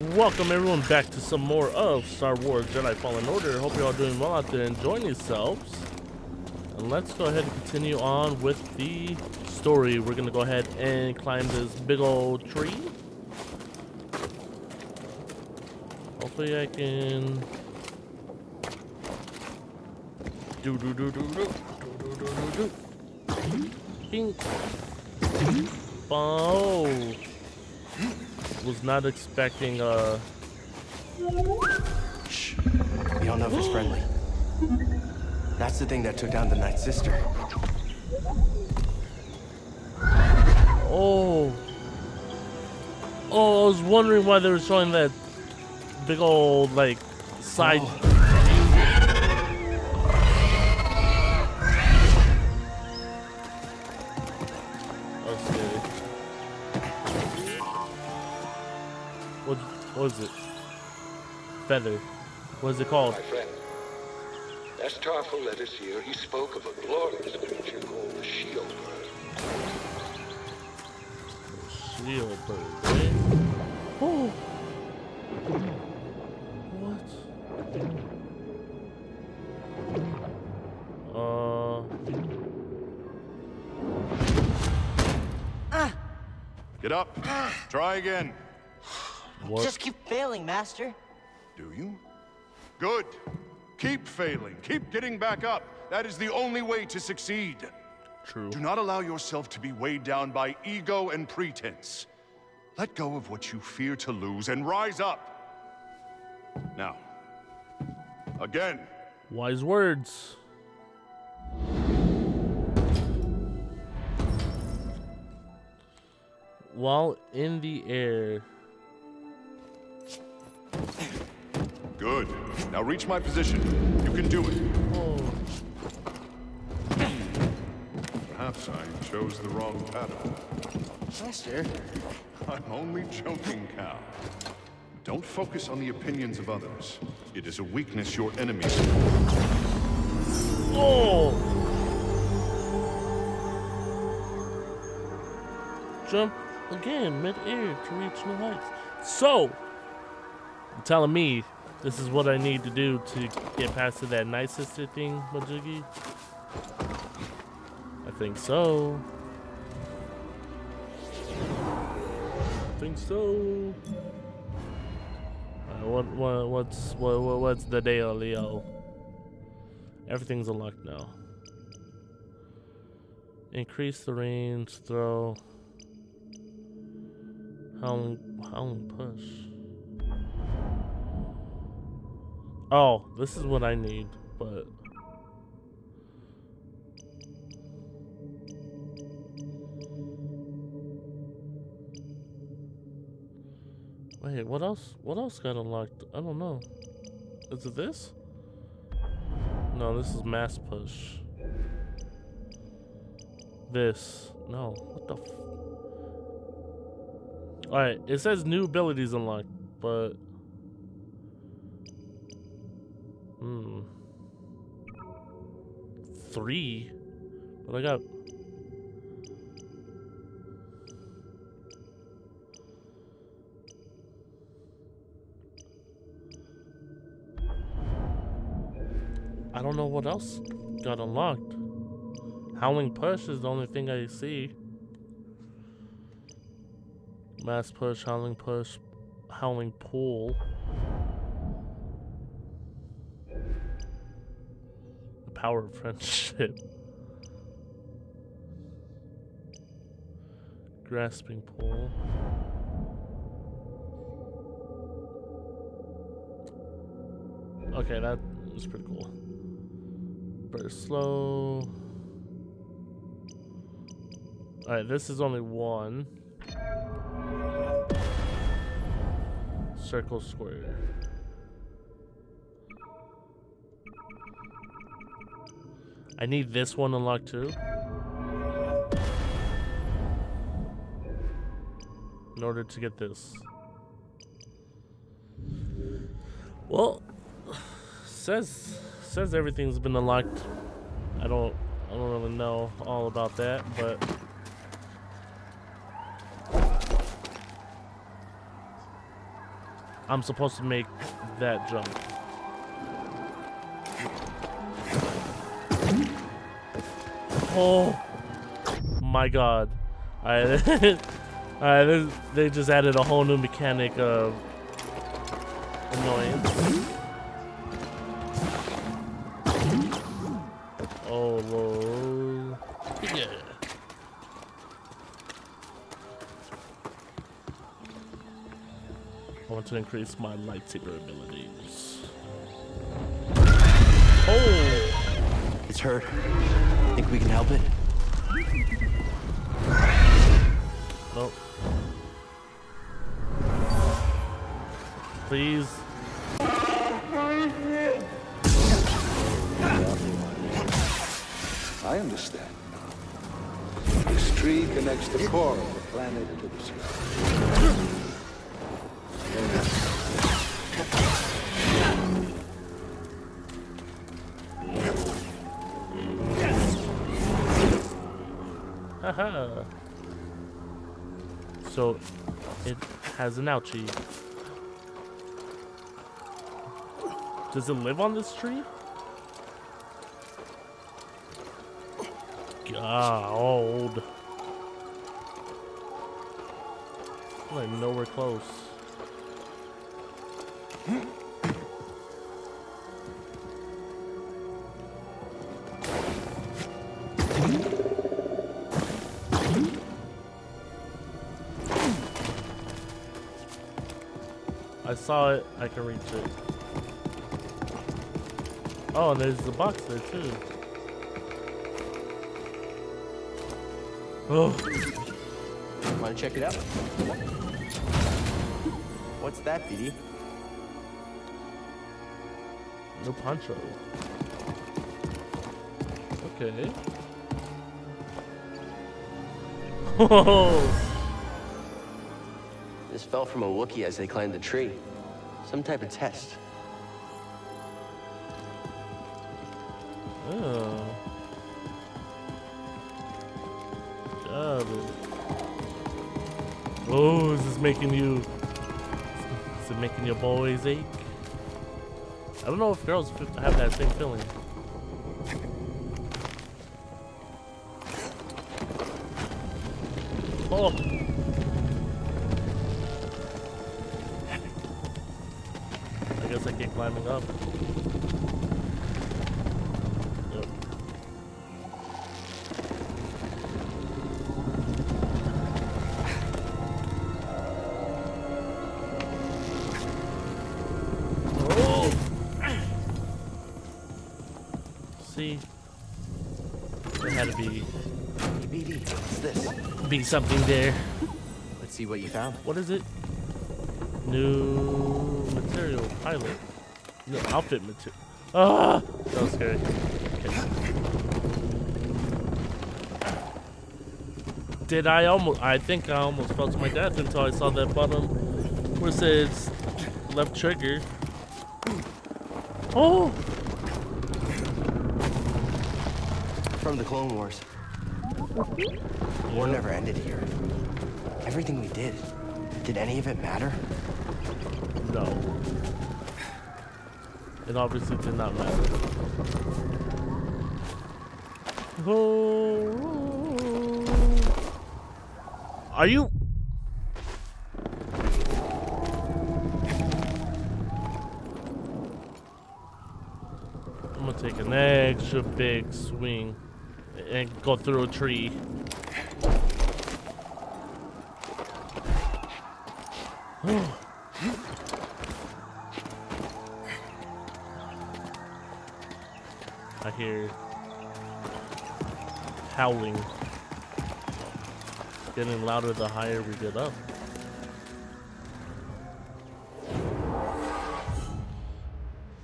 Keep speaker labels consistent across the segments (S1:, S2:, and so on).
S1: Welcome everyone back to some more of Star Wars Jedi Fallen Order. Hope you're all doing well out there enjoying yourselves. And let's go ahead and continue on with the story. We're gonna go ahead and climb this big old tree. Hopefully I can do do do do do do do do do. Bing. Oh was not expecting uh
S2: Shh. We don't know if it's friendly. That's the thing that took down the Night Sister.
S1: Oh. Oh, I was wondering why they were showing that big old like side
S2: Oh.
S1: What what is it? Feather. What is it called?
S3: My friend, as Tarfful led us here, he spoke of a glorious creature called the Shyyyo Bird.
S1: Shyyyo bird, right? Oh. What? Uh.
S4: Get up. Try again.
S1: What?
S5: Just keep failing, Master.
S4: Do you? Good. Keep failing. Keep getting back up. That is the only way to succeed.
S1: True.
S4: Do not allow yourself to be weighed down by ego and pretense. Let go of what you fear to lose and rise up. Now, again.
S1: Wise words. While in the air.
S4: Good. Now reach my position. You can do it.
S1: Oh,
S4: Perhaps I chose the wrong pattern.
S2: Master,
S4: I'm only joking, Cal. Don't focus on the opinions of others. It is a weakness your enemies.
S1: oh! Jump again mid-air to reach new heights. So, you're telling me this is what I need to do to get past that night sister thing, Majugi? I think so. I think so. Alright, what, what, what's, what, what, what's the deal, Leo? Everything's unlocked now. Increase the range, throw. How long, Howling, howling push. Oh, this is what I need, but. Wait, what else? What else got unlocked? I don't know. Is it this? No, this is mass push. This. No, what the Alright, it says new abilities unlocked, but... Hmm. Three? But I got... I don't know what else got unlocked. Howling Push is the only thing I see. Mass Push, Howling Push, Howling Pull. Power of Friendship. Grasping Pull. Okay, that was pretty cool. Very slow. Alright, this is only one. Circle square. I need this one unlocked too. In order to get this. Well, says says everything's been unlocked. I don't I don't really know all about that, but I'm supposed to make that jump. Oh my god. Alright, Alright, they just added a whole new mechanic of annoyance. Oh lord. Yeah. I want to increase my lightsaber abilities. Oh!
S2: It's hurt. Think we can help it?
S1: Nope. Please.
S3: I understand now. This tree connects the core of the planet to the sky.
S1: Haha. so it has an ouchie. Does it live on this tree? God. Like nowhere close. Saw it, I can reach it. Oh, and there's the box there too. Oh,
S2: Want to check it out? What's that, BD?
S1: no poncho. Okay.
S2: This fell from a Wookiee as they climbed the tree. Some type of test.
S1: oh. Oh, is this making you? Is it making your boys ache? I don't know if girls have that same feeling. Oh. Climbing up. Yep. Oh! See? There had to be
S2: Hey, BD, what's this?
S1: be something there.
S2: Let's see what you found.
S1: What is it? New material pilot. New outfit material. Ah, that was scary. Okay. Did I almost? I think I almost fell to my death until I saw that bottom where it says left trigger. Oh,
S2: From the Clone Wars. War never ended here. Everything we did, did any of it matter?
S1: no. It obviously did not matter. Oh. Are you? I'm gonna take an extra big swing and go through a tree. I howling. Getting louder the higher we get up.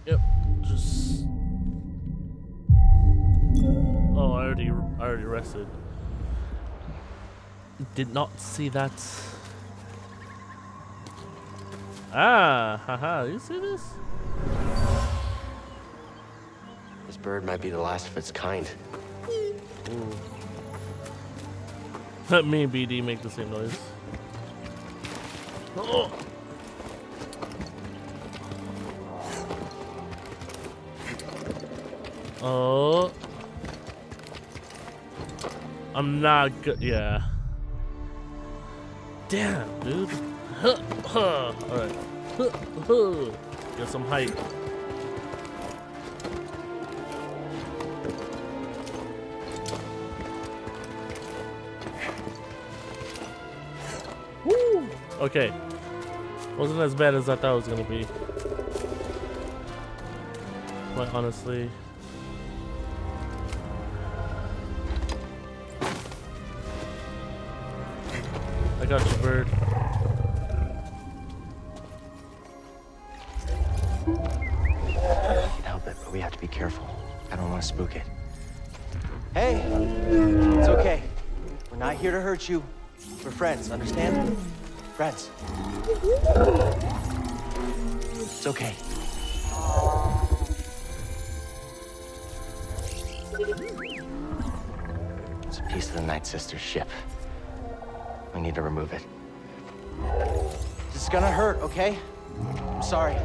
S1: Yep, just. Oh, I already, I already rested. Did not see that. Ah, haha, you see this?
S2: This bird might be the last of its kind.
S1: Ooh. Me and BD make the same noise. Oh. Oh. I'm not good. Yeah. Damn, dude. Huh, huh. Alright. Huh, huh. Get some height. Okay. Wasn't as bad as I thought it was gonna be. Quite honestly. I got you, bird.
S2: I can help it, but we have to be careful. I don't want to spook it. Hey, it's okay. We're not here to hurt you. We're friends, understand? Friends. It's okay. It's a piece of the Night Sister's ship. We need to remove it. This is gonna hurt, okay? I'm sorry.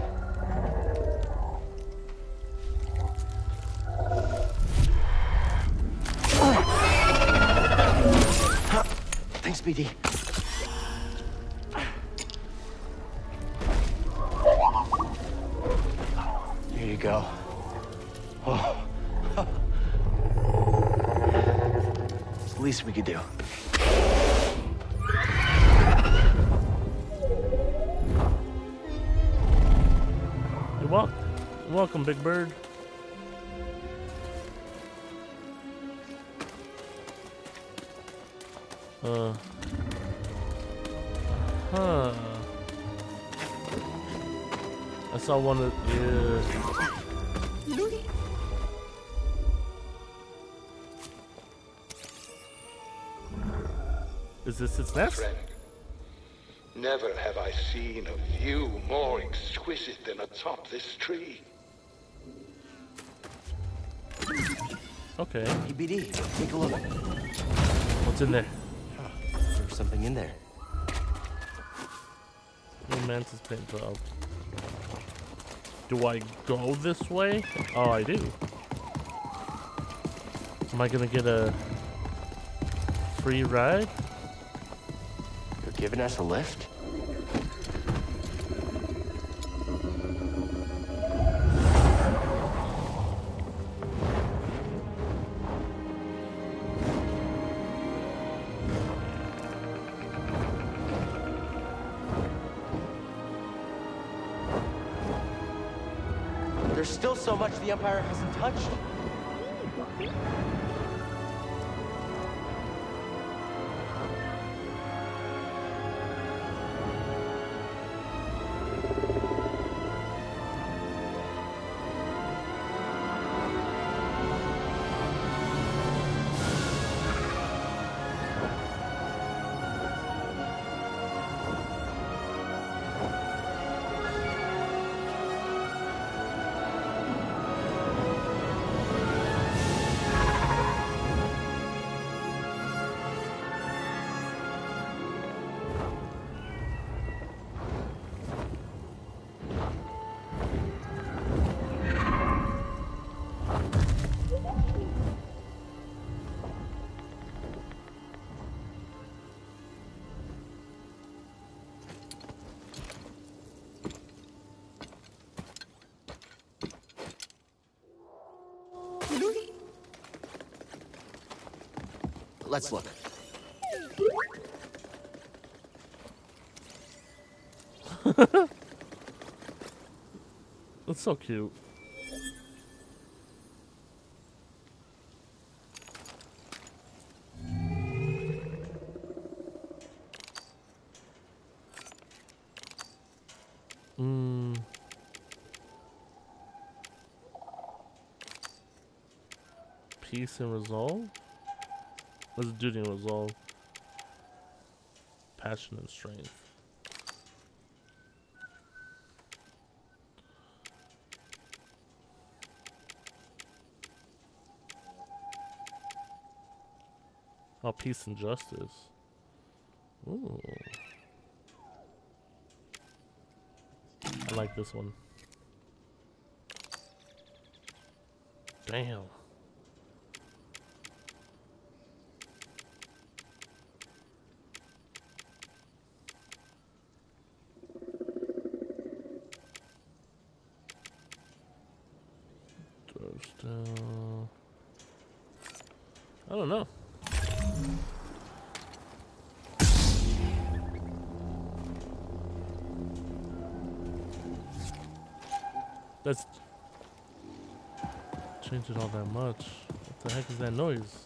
S2: Thanks, BD.
S1: Welcome, Big Bird. Uh. Huh. I saw one of yeah. Is this its nest?
S3: Friend, never have I seen a view more exquisite than atop this tree.
S1: Okay.
S2: EBD, take a look.
S1: What's in there?
S2: There's something in there.
S1: Mantis paint job. Do I go this way? Oh, I do. Am I gonna get a free ride?
S2: You're giving us a lift? There's still so much the Empire hasn't touched. Let's look.
S1: That's so cute. Mm. Peace and resolve? What's duty and resolve? Passion and strength. Oh, peace and justice. Ooh. I like this one. Damn. Door. I don't know. That's change it all that much. What the heck is that noise?